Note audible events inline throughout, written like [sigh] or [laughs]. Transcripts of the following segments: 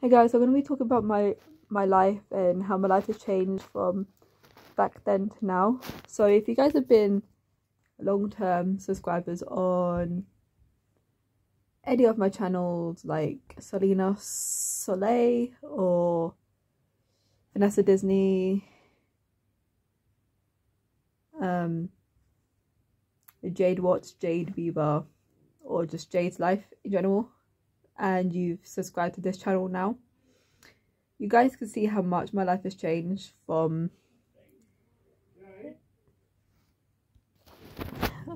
Hey guys, I'm going to be talking about my my life and how my life has changed from back then to now. So if you guys have been long-term subscribers on any of my channels like Selena Soleil or Vanessa Disney, um, Jade Watts, Jade Bieber, or just Jade's life in general, and you've subscribed to this channel now, you guys can see how much my life has changed from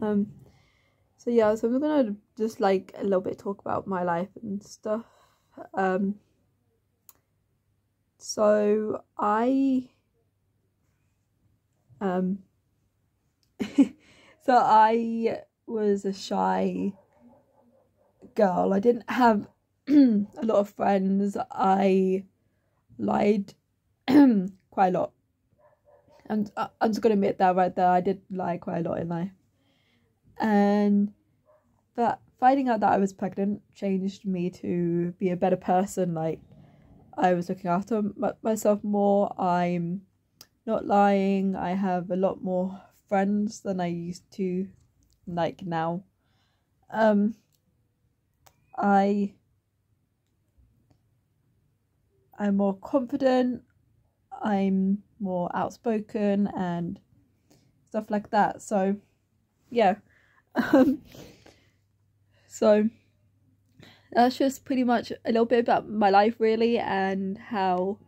um so yeah so i'm gonna just like a little bit talk about my life and stuff um so i um [laughs] so i was a shy girl. I didn't have [clears throat] a lot of friends. I lied [clears throat] quite a lot. And I'm just gonna admit that right there. I did lie quite a lot in life. And that finding out that I was pregnant changed me to be a better person. Like I was looking after myself more. I'm not lying. I have a lot more friends than I used to, like now. Um, I I'm more confident, I'm more outspoken and stuff like that. So, yeah. Um, [laughs] so, that's just pretty much a little bit about my life, really, and how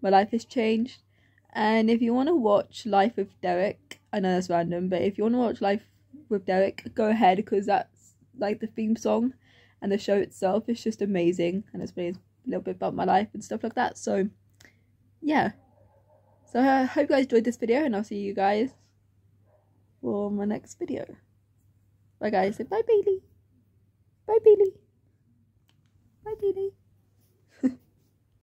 my life has changed. And if you want to watch Life with Derek, I know that's random, but if you want to watch Life with Derek, go ahead because that's like the theme song and the show itself is just amazing and it's really a little bit about my life and stuff like that. So, yeah. So I hope you guys enjoyed this video and I'll see you guys for my next video. Bye guys, say bye Bailey. Bye Bailey.